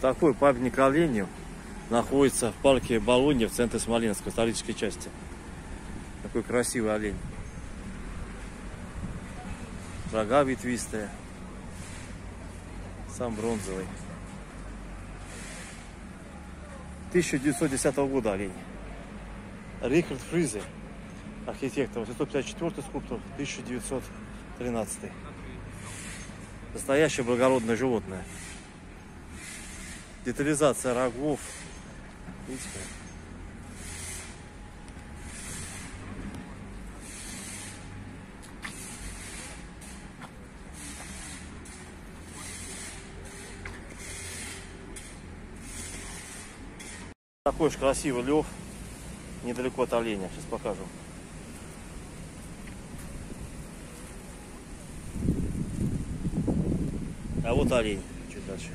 Такой памятник оленю находится в парке Болонья в центре Смоленска, в исторической части. Такой красивый олень. Рога ветвистые. Сам бронзовый. 1910 года олень. Рихард Фризе, архитектор, 854 скульптор, 1913. Настоящее благородное животное. Детализация рогов. Видите? Такой же красивый лев недалеко от оленя. Сейчас покажу. А вот олень чуть дальше.